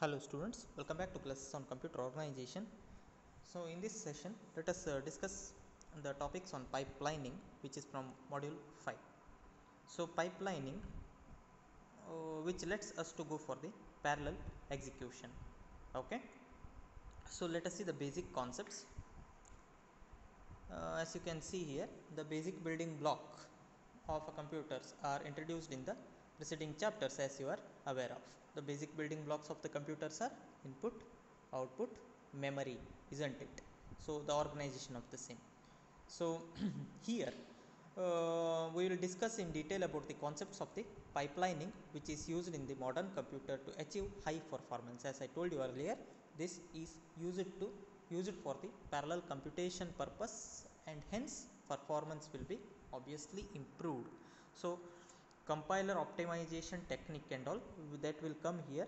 Hello students, welcome back to classes on computer organization. So in this session, let us uh, discuss the topics on pipelining which is from module 5. So pipelining uh, which lets us to go for the parallel execution. Okay. So let us see the basic concepts. Uh, as you can see here, the basic building block of a computers are introduced in the preceding chapters as you are aware of. The basic building blocks of the computers are input, output, memory, isn't it? So the organization of the same. So here uh, we will discuss in detail about the concepts of the pipelining which is used in the modern computer to achieve high performance. As I told you earlier, this is used to used for the parallel computation purpose and hence performance will be obviously improved. So compiler optimization technique and all that will come here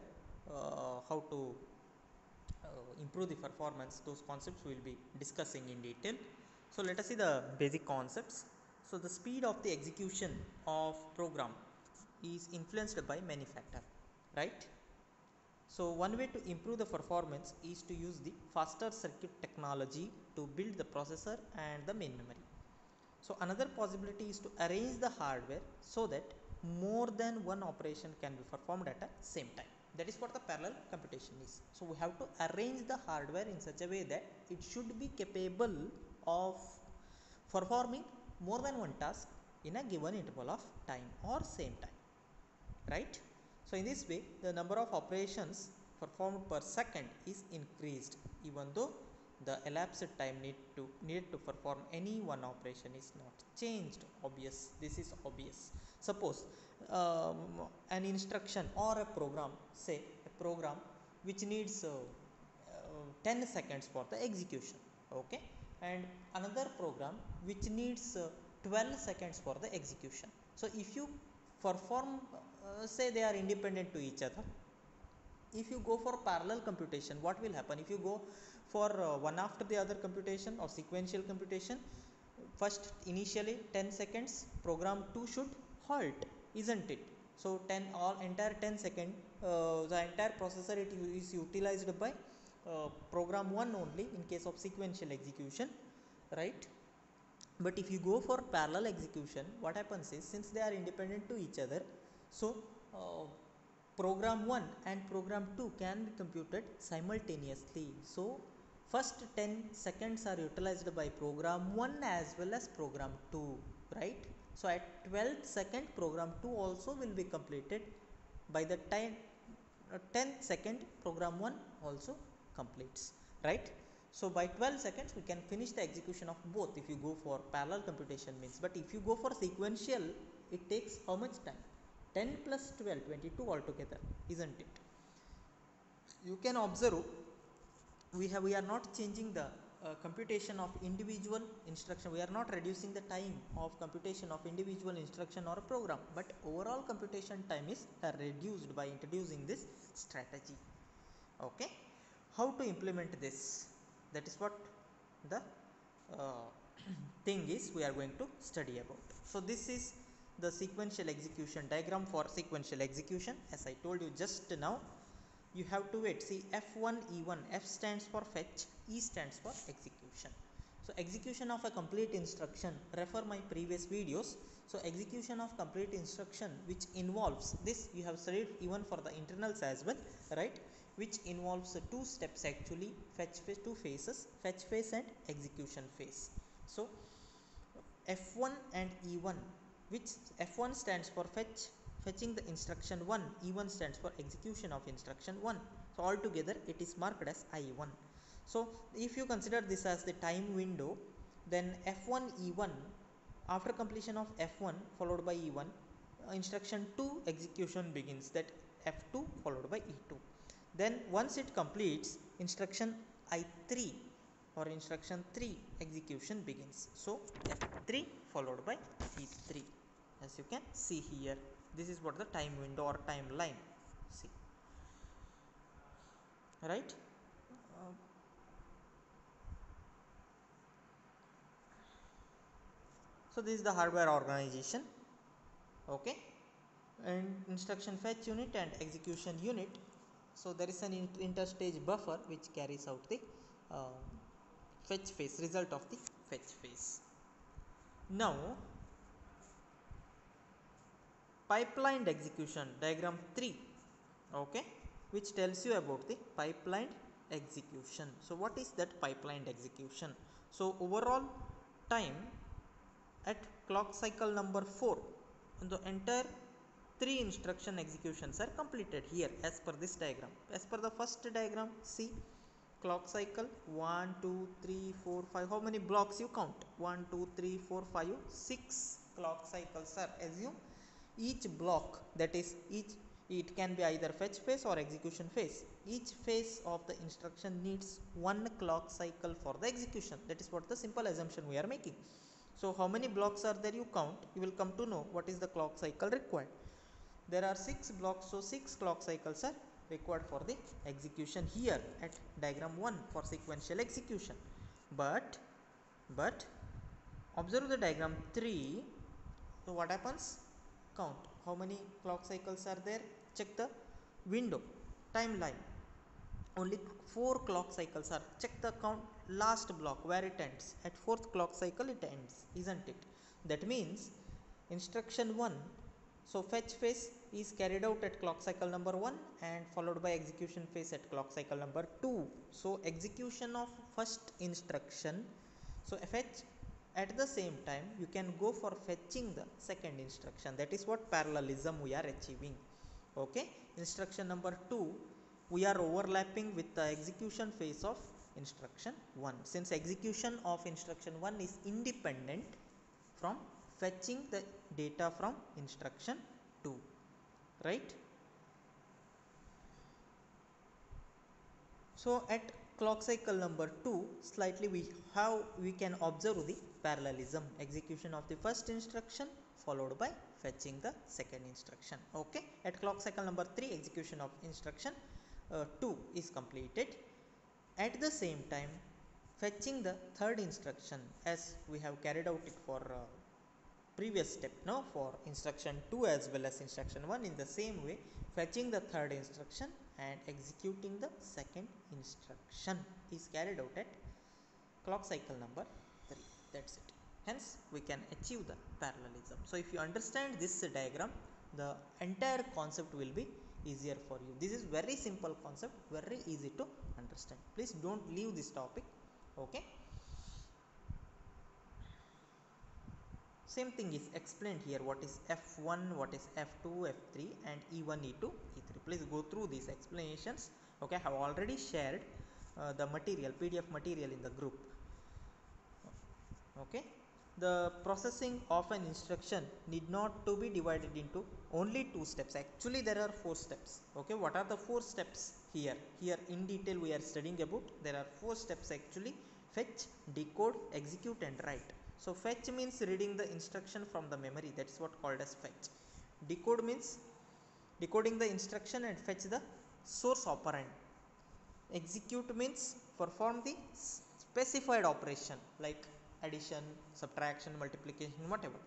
uh, how to uh, improve the performance. Those concepts we will be discussing in detail. So let us see the basic concepts. So the speed of the execution of program is influenced by many factors right? So one way to improve the performance is to use the faster circuit technology to build the processor and the main memory. So another possibility is to arrange the hardware so that more than one operation can be performed at a same time. That is what the parallel computation is. So we have to arrange the hardware in such a way that it should be capable of performing more than one task in a given interval of time or same time. Right? So in this way the number of operations performed per second is increased even though the elapsed time need to needed to perform any one operation is not changed. Obvious this is obvious. Suppose um, an instruction or a program say a program which needs uh, uh, 10 seconds for the execution okay? And another program which needs uh, 12 seconds for the execution. So if you perform uh, say they are independent to each other if you go for parallel computation what will happen? If you go for uh, one after the other computation or sequential computation. First initially 10 seconds program 2 should halt isn't it? So 10 all entire 10 second uh, the entire processor it is utilized by uh, program 1 only in case of sequential execution right? But if you go for parallel execution what happens is since they are independent to each other so uh, program 1 and program 2 can be computed simultaneously. So first 10 seconds are utilized by program 1 as well as program 2 right? So at 12th second program 2 also will be completed. By the time uh, 10 second program 1 also completes right? So by 12 seconds we can finish the execution of both if you go for parallel computation means. But if you go for sequential it takes how much time? 10 plus 12 22 altogether isn't it? You can observe we have we are not changing the uh, computation of individual instruction. We are not reducing the time of computation of individual instruction or a program. But overall computation time is uh, reduced by introducing this strategy. Okay? How to implement this? That is what the uh, thing is we are going to study about. So this is the sequential execution diagram for sequential execution. As i told you just now you have to wait. See f1 e1 f stands for fetch e stands for execution. So execution of a complete instruction. Refer my previous videos. So execution of complete instruction which involves this you have studied even for the internals as well right? Which involves two steps actually fetch phase two phases fetch phase and execution phase. So f1 and e1 which f1 stands for fetch fetching the instruction 1 e1 stands for execution of instruction 1 so altogether it is marked as i1 so if you consider this as the time window then f1 e1 after completion of f1 followed by e1 uh, instruction 2 execution begins. That f2 followed by e2 then once it completes instruction i3 or instruction 3 execution begins. So f3 followed by e3 as you can see here this is what the time window or timeline. See. Right? Uh, so this is the hardware organization. Okay. And instruction fetch unit and execution unit. So there is an interstage buffer which carries out the uh, fetch phase result of the fetch phase. Now pipelined execution diagram 3 okay which tells you about the pipelined execution. So what is that pipelined execution? So overall time at clock cycle number 4 the entire three instruction executions are completed here as per this diagram. As per the first diagram see clock cycle 1 2 3 4 5 how many blocks you count? 1 2 3 4 5 6 clock cycles are assume each block that is each it can be either fetch phase or execution phase. Each phase of the instruction needs one clock cycle for the execution. That is what the simple assumption we are making. So how many blocks are there you count? You will come to know what is the clock cycle required. There are six blocks so six clock cycles are required for the execution here at diagram 1 for sequential execution. But but observe the diagram 3 so what happens count. How many clock cycles are there? Check the window. Timeline. Only four clock cycles are. Check the count. Last block where it ends. At fourth clock cycle it ends isn't it? That means instruction 1 so fetch phase is carried out at clock cycle number 1 and followed by execution phase at clock cycle number 2 so execution of first instruction. So fetch at the same time you can go for fetching the second instruction. That is what parallelism we are achieving. Okay? Instruction number 2 we are overlapping with the execution phase of instruction 1 since execution of instruction 1 is independent from fetching the data from instruction 2 right? So at clock cycle number 2 slightly we have we can observe the parallelism execution of the first instruction followed by fetching the second instruction okay? At clock cycle number 3 execution of instruction uh, 2 is completed. At the same time fetching the third instruction as we have carried out it for uh, previous step now for instruction 2 as well as instruction 1 in the same way fetching the third instruction and executing the second instruction. Is carried out at clock cycle number 3 that's it. Hence we can achieve the parallelism so if you understand this diagram the entire concept will be easier for you. This is very simple concept very easy to understand. Please don't leave this topic okay same thing is explained here what is f1 what is f2 f3 and e1 e2 e3 please go through these explanations. Okay i have already shared uh, the material pdf material in the group. Okay the processing of an instruction need not to be divided into only two steps. Actually there are four steps. Okay what are the four steps here? Here in detail we are studying about there are four steps actually fetch decode execute and write so fetch means reading the instruction from the memory. That's what called as fetch. Decode means decoding the instruction and fetch the source operand. Execute means perform the specified operation like addition subtraction multiplication whatever.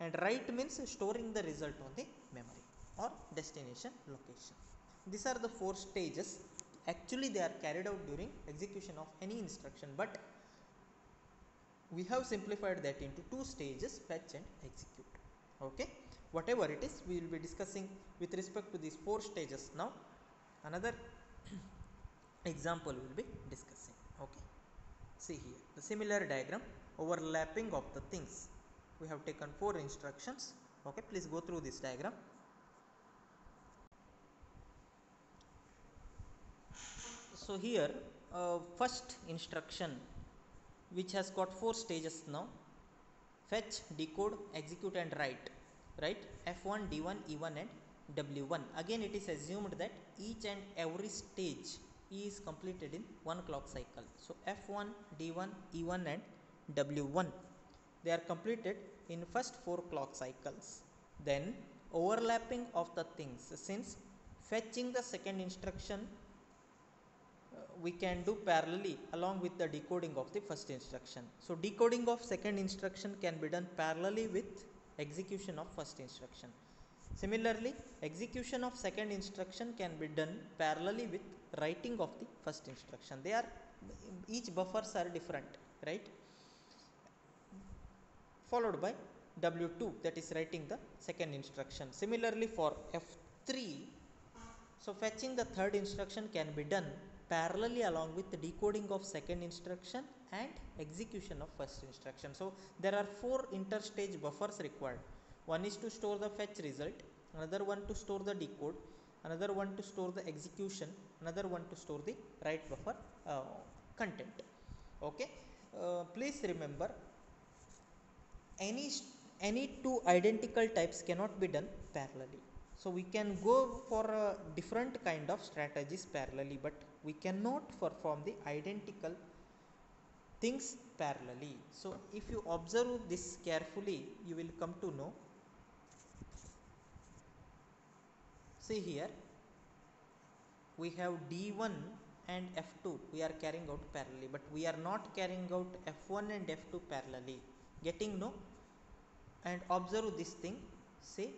And write means storing the result on the memory or destination location. These are the four stages. Actually they are carried out during execution of any instruction but we have simplified that into two stages fetch and execute. Okay? Whatever it is we will be discussing with respect to these four stages now. Another example we will be discussing. Okay? See here. The similar diagram overlapping of the things. We have taken four instructions. Okay? Please go through this diagram. So here uh, first instruction which has got four stages now. Fetch decode execute and write right? F1 d1 e1 and w1 again it is assumed that each and every stage is completed in one clock cycle. So f1 d1 e1 and w1 they are completed in first four clock cycles. Then overlapping of the things. Since fetching the second instruction we can do parallelly along with the decoding of the first instruction so decoding of second instruction can be done parallelly with execution of first instruction Similarly, execution of second instruction can be done parallelly with writing of the first instruction. They are each buffers are different, right? Followed by W2 that is writing the second instruction. Similarly, for F3, so fetching the third instruction can be done parallelly along with the decoding of second instruction and execution of first instruction. So there are four interstage buffers required. One is to store the fetch result, another one to store the decode, another one to store the execution, another one to store the write buffer uh, content. Okay, uh, please remember any any two identical types cannot be done parallelly so we can go for a different kind of strategies parallelly but we cannot perform the identical things parallelly. So if you observe this carefully you will come to know. See here we have d1 and f2 we are carrying out parallelly but we are not carrying out f1 and f2 parallelly. Getting no? And observe this thing. Say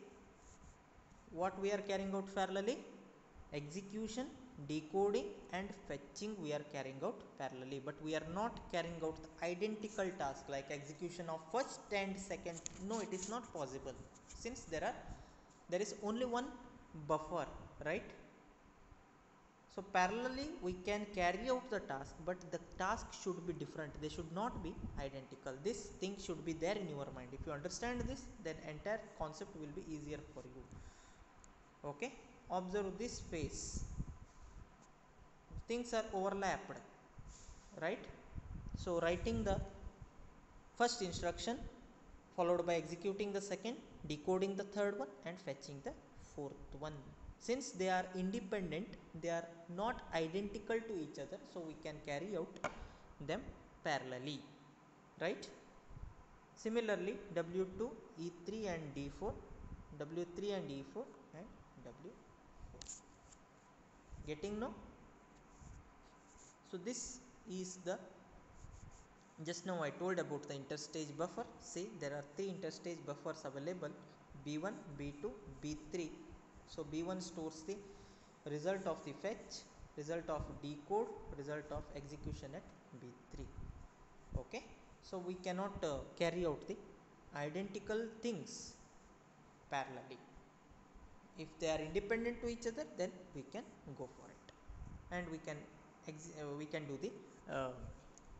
what we are carrying out parallelly? Execution decoding and fetching we are carrying out parallelly. But we are not carrying out identical task like execution of first and second. No it is not possible. Since there are there is only one buffer right? So parallelly we can carry out the task but the task should be different. They should not be identical. This thing should be there in your mind. If you understand this then entire concept will be easier for you. Okay? Observe this phase things are overlapped right? So writing the first instruction followed by executing the second decoding the third one and fetching the fourth one. Since they are independent they are not identical to each other so we can carry out them parallelly right? Similarly w2 e3 and d4 w3 and e4 and w4 getting no so this is the just now I told about the interstage buffer. See there are three interstage buffers available. B1 b2 b3 so b1 stores the result of the fetch result of decode result of execution at b3 okay? So we cannot uh, carry out the identical things parallelly. If they are independent to each other then we can go for it. And we can we can do the uh,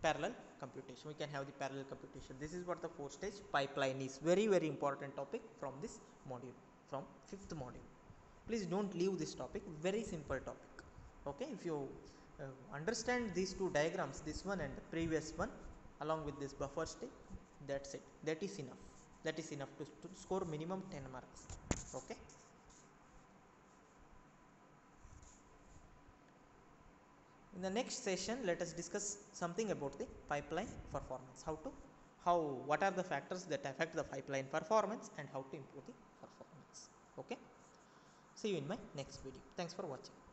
parallel computation. We can have the parallel computation. This is what the four stage pipeline is. Very very important topic from this module from fifth module. Please don't leave this topic. Very simple topic. Okay? If you uh, understand these two diagrams this one and the previous one along with this buffer state that's it. That is enough. That is enough to, to score minimum 10 marks. Okay in the next session let us discuss something about the pipeline performance. How to how what are the factors that affect the pipeline performance and how to improve the performance. Okay? See you in my next video. Thanks for watching